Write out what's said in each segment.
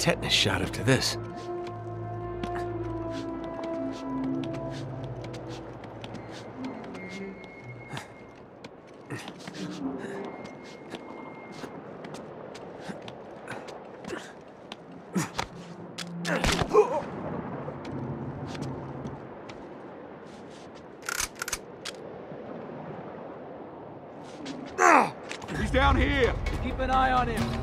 tetanus shot after this. He's down here! Keep an eye on him.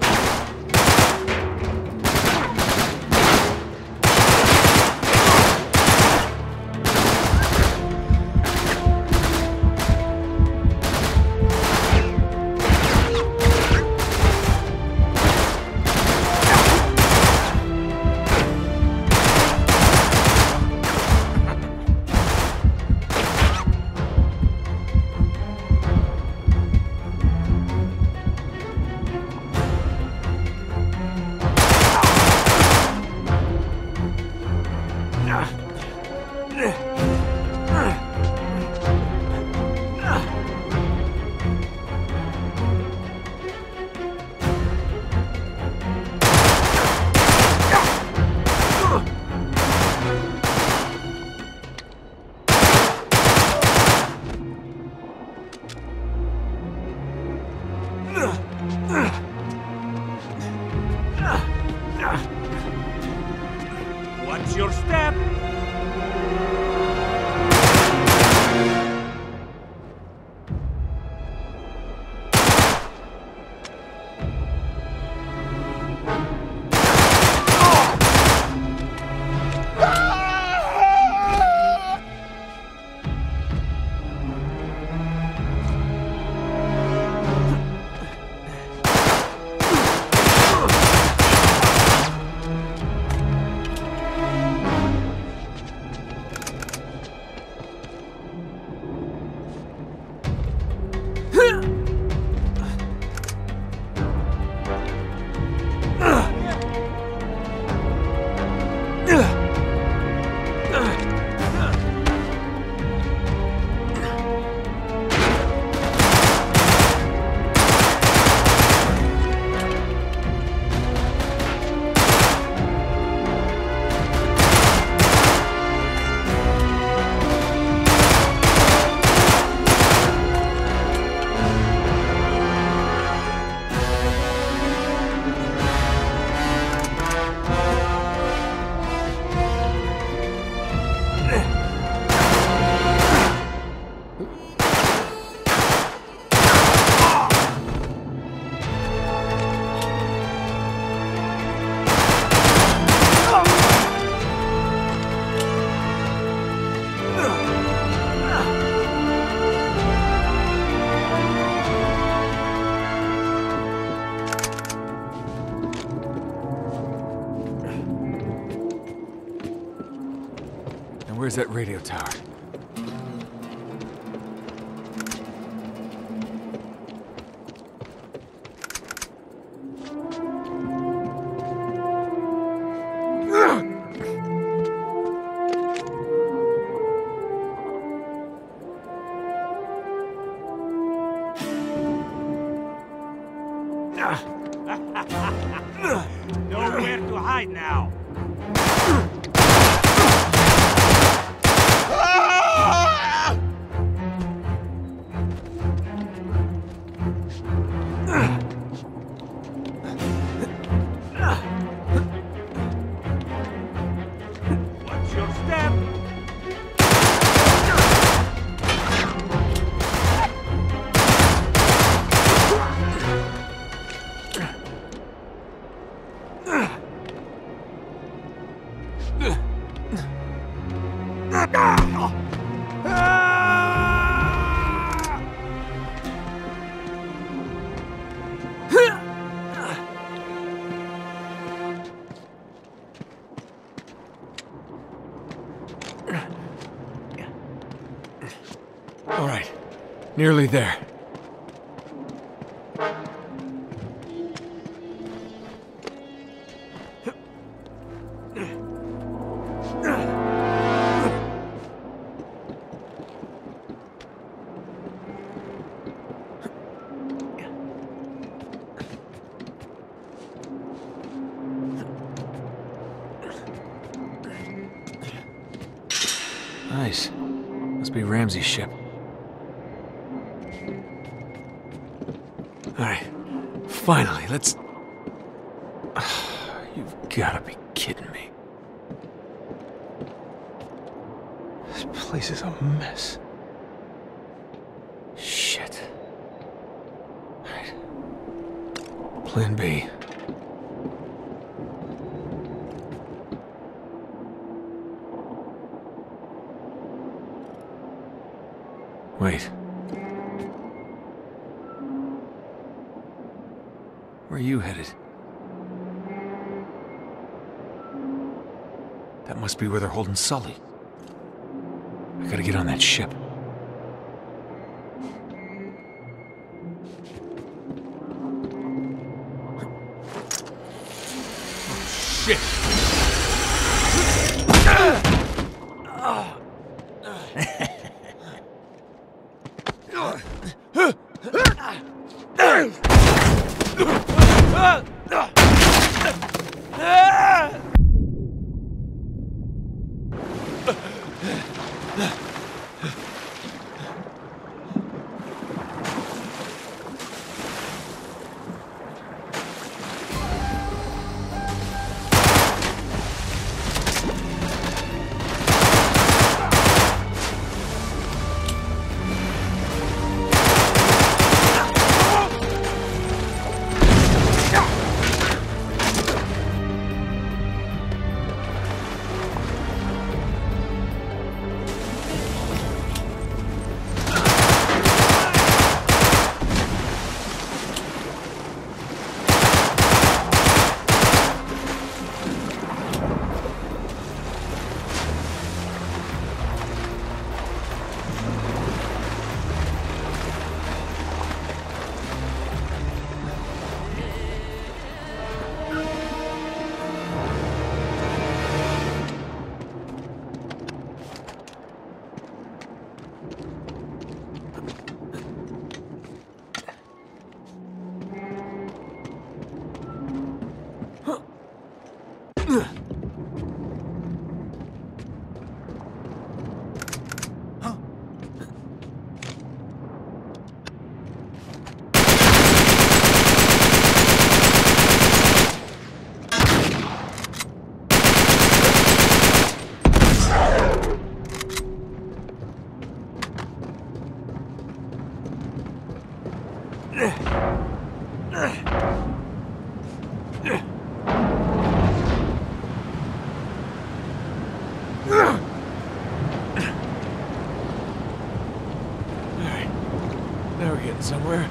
Where's that radio tower? Nowhere to hide now! Nearly there. Nice. Must be Rameses' ship. Finally, let's... You've gotta be kidding me. This place is a mess. Shit. Alright. Plan B. Wait. Where are you headed? That must be where they're holding Sully. I gotta get on that ship. Oh, shit! Alright. Now we're getting somewhere.